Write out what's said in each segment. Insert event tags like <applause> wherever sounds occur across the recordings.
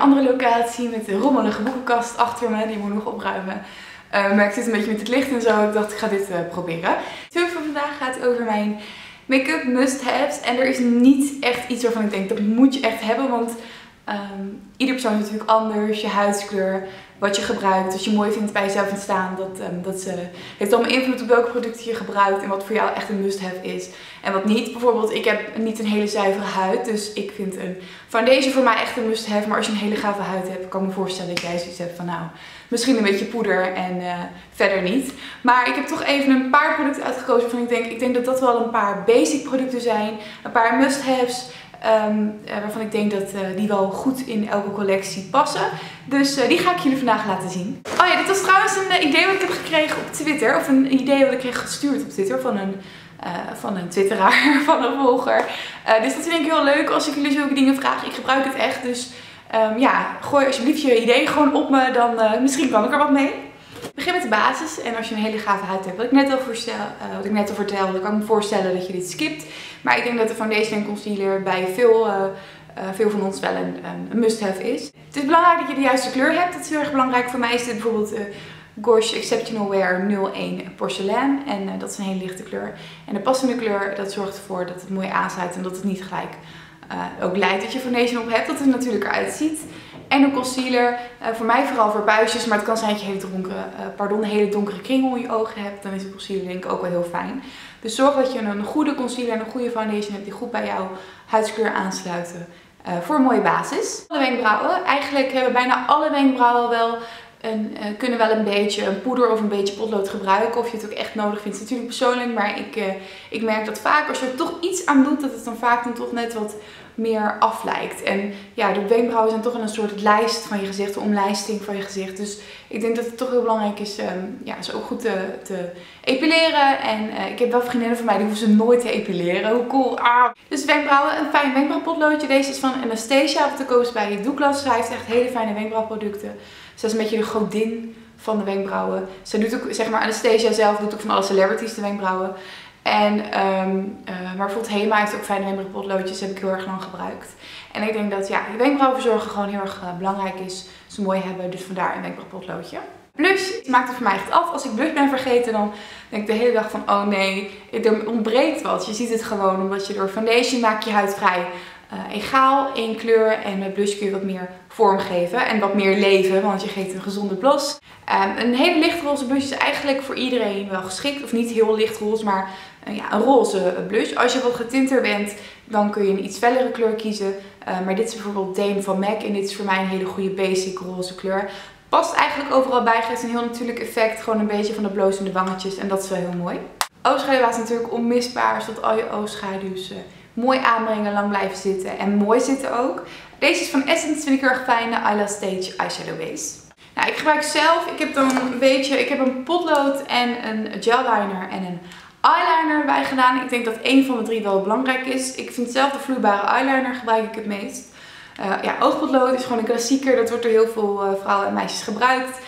andere locatie met een rommelige boekenkast achter me. Die moet nog opruimen. Uh, maar ik zit een beetje met het licht en zo. Ik dacht ik ga dit uh, proberen. Het video van vandaag gaat over mijn make-up must-haves. En er is niet echt iets waarvan ik denk dat moet je echt hebben. Want um, ieder persoon is natuurlijk anders. Je huidskleur, wat je gebruikt. Als je mooi vindt bij jezelf in staan, dat, um, dat ze, heeft allemaal invloed op welke producten je gebruikt en wat voor jou echt een must-have is. En wat niet. Bijvoorbeeld, ik heb niet een hele zuivere huid, dus ik vind een foundation voor mij echt een must-have. Maar als je een hele gave huid hebt, kan ik me voorstellen dat jij zoiets hebt van nou, misschien een beetje poeder en uh, verder niet. Maar ik heb toch even een paar producten uitgekozen waarvan ik denk, ik denk dat dat wel een paar basic producten zijn. Een paar must-haves. Um, waarvan ik denk dat uh, die wel goed in elke collectie passen. Dus uh, die ga ik jullie vandaag laten zien. Oh ja, dit was trouwens een idee wat ik heb gekregen op Twitter. Of een idee wat ik kreeg gestuurd op Twitter van een, van een twitteraar, <laughs> van een volger. dus dat vind ik heel leuk als ik jullie zulke dingen vraag. Ik gebruik het echt, dus um, ja, gooi alsjeblieft je idee gewoon op me. Dan misschien kan ik er wat mee. Begin met de basis. En als je een hele gave huid hebt, wat ik net al, uh, wat ik net vertelde, kan ik me voorstellen dat je dit skipt. Maar ik denk dat de foundation en concealer bij veel, uh, uh, veel van ons wel een, een must-have is. Het is belangrijk dat je de juiste kleur hebt. Dat is heel erg belangrijk. Voor mij is dit bijvoorbeeld Gorge Exceptional Wear 01 Porcelain. En dat is een hele lichte kleur. En de passende kleur, dat zorgt ervoor dat het mooi aansluit en dat het niet gelijk ook lijkt dat je foundation op hebt. Dat het natuurlijk eruit ziet. En een concealer. Uh, voor mij vooral voor buisjes. Maar het kan zijn dat je hele donkere, uh, pardon, hele donkere kringel in je ogen hebt. Dan is een concealer denk ik ook wel heel fijn. Dus zorg dat je een goede concealer en een goede foundation hebt die goed bij jouw huidskleur aansluiten. Uh, voor een mooie basis. De wenkbrauwen. Eigenlijk hebben bijna alle wenkbrauwen wel een, kunnen wel een beetje een poeder of een beetje potlood gebruiken. Of je het ook echt nodig vindt. is natuurlijk persoonlijk. Maar ik, ik merk dat vaak als je er toch iets aan doet. Dat het dan vaak dan toch net wat meer aflijkt. En ja, de wenkbrauwen zijn toch een soort lijst van je gezicht, een omlijsting van je gezicht. Dus ik denk dat het toch heel belangrijk is, um, ja, ze ook goed te, te epileren. En uh, ik heb wel vriendinnen van mij, die hoeven ze nooit te epileren. Hoe cool. Ah. Dus wenkbrauwen, een fijn wenkbrauwpotloodje. Deze is van Anastasia, wat te koop bij Douglas. Zij heeft echt hele fijne wenkbrauwproducten. Ze is een beetje de godin van de wenkbrauwen. Ze doet ook, zeg maar, Anastasia zelf doet ook van alle celebrities de wenkbrauwen. En, um, maar bijvoorbeeld Hema heeft ook fijne wenkbrauwpotloodjes. heb ik heel erg lang gebruikt. En ik denk dat ja, je wenkbrauwen verzorgen gewoon heel erg uh, belangrijk is. Ze mooi hebben, dus vandaar een wenkbrauwpotloodje. Blush maakt het voor mij echt af. Als ik blush ben vergeten, dan denk ik de hele dag van oh nee, er ontbreekt wat. Je ziet het gewoon, omdat je door foundation maak je huid vrij uh, egaal, één kleur. En met blush kun je wat meer vorm geven en wat meer leven, want je geeft een gezonde blos. Um, een hele lichtroze blush is eigenlijk voor iedereen wel geschikt. Of niet heel lichtroze, maar ja, een roze blush. Als je wat getinter bent, dan kun je een iets fellere kleur kiezen. Uh, maar dit is bijvoorbeeld Dame van MAC en dit is voor mij een hele goede basic roze kleur. Past eigenlijk overal bij, geeft een heel natuurlijk effect. Gewoon een beetje van de blozende wangetjes en dat is wel heel mooi. Oogschaduw is natuurlijk onmisbaar, zodat al je oogschaduws mooi aanbrengen, lang blijven zitten en mooi zitten ook. Deze is van Essence, vind ik heel erg fijn, de Eyelash Stage Eyeshadow Base. Nou, ik gebruik zelf, ik heb dan een beetje, ik heb een potlood en een gel liner en een eyeliner erbij gedaan. Ik denk dat één van de drie wel belangrijk is. Ik vind zelf de vloeibare eyeliner gebruik ik het meest. Uh, ja, oogpotlood is gewoon een klassieker. Dat wordt door heel veel uh, vrouwen en meisjes gebruikt.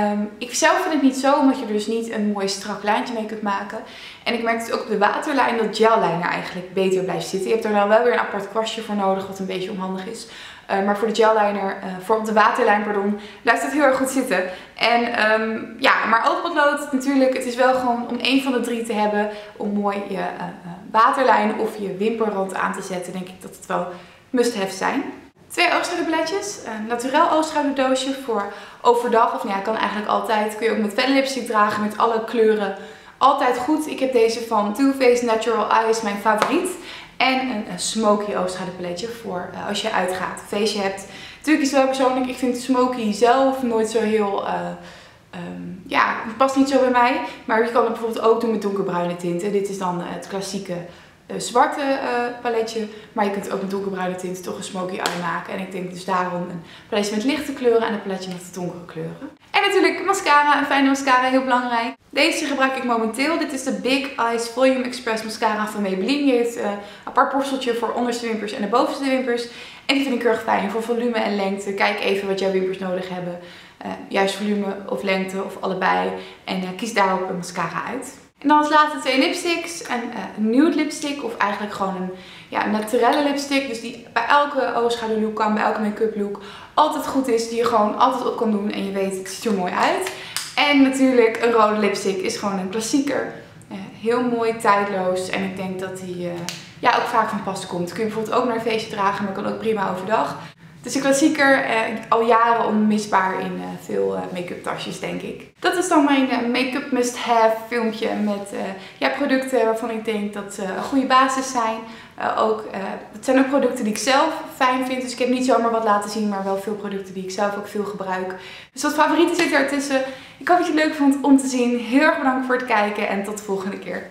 Um, ik zelf vind het niet zo, omdat je er dus niet een mooi strak lijntje mee kunt maken. En ik merk dus ook op de waterlijn dat gelliner eigenlijk beter blijft zitten. Je hebt er dan wel weer een apart kwastje voor nodig, wat een beetje onhandig is. Uh, maar voor de gelliner, uh, voor de waterlijn, pardon, blijft het heel erg goed zitten. En um, ja, maar oogpotlood natuurlijk, het is wel gewoon om één van de drie te hebben om mooi je uh, waterlijn of je wimperrand aan te zetten. Denk ik dat het wel must-have zijn. Twee oogschaduwpaletjes. Een naturel oogschaduwdoosje voor overdag. Of nou ja, kan eigenlijk altijd. Kun je ook met felle lipstick dragen met alle kleuren. Altijd goed. Ik heb deze van Too Faced Natural Eyes, mijn favoriet. En een, smoky oogschaduwpaletje voor uh, als je uitgaat, feestje hebt. Natuurlijk is het wel persoonlijk. Ik vind smoky zelf nooit zo heel... Uh, um, ja, het past niet zo bij mij. Maar je kan het bijvoorbeeld ook doen met donkerbruine tinten. Dit is dan uh, het klassieke zwarte uh, paletje. Maar je kunt ook met donkerbruine tinten toch een smoky eye maken. En ik denk dus daarom een paletje met lichte kleuren en een paletje met donkere kleuren. En natuurlijk mascara, een fijne mascara, heel belangrijk. Deze gebruik ik momenteel. Dit is de Big Eyes Volume Express mascara van Maybelline. Die heeft uh, een apart borsteltje voor onderste wimpers en de bovenste wimpers. En die vind ik heel erg fijn voor volume en lengte. Kijk even wat jouw wimpers nodig hebben. juist volume of lengte of allebei. En kies daarop een mascara uit. En dan als laatste twee lipsticks. Een uh, nude lipstick of eigenlijk gewoon een ja, naturelle lipstick. Dus die bij elke oogschaduw look kan, bij elke make-up look altijd goed is. Die je gewoon altijd op kan doen en je weet het ziet er mooi uit. En natuurlijk een rode lipstick is gewoon een klassieker. Uh, heel mooi, tijdloos. En ik denk dat die uh, ja, ook vaak van pas komt. Kun je bijvoorbeeld ook naar een feestje dragen, maar kan ook prima overdag. Het is een klassieker, eh, al jaren onmisbaar in eh, veel eh, make-up tasjes denk ik. Dat is dan mijn eh, make-up must-have filmpje met ja, producten waarvan ik denk dat ze een goede basis zijn. Ook, het zijn ook producten die ik zelf fijn vind, dus ik heb niet zomaar wat laten zien, maar wel veel producten die ik zelf ook veel gebruik. Dus wat favorieten zitten ertussen. Ik hoop dat je het leuk vond om te zien. Heel erg bedankt voor het kijken en tot de volgende keer.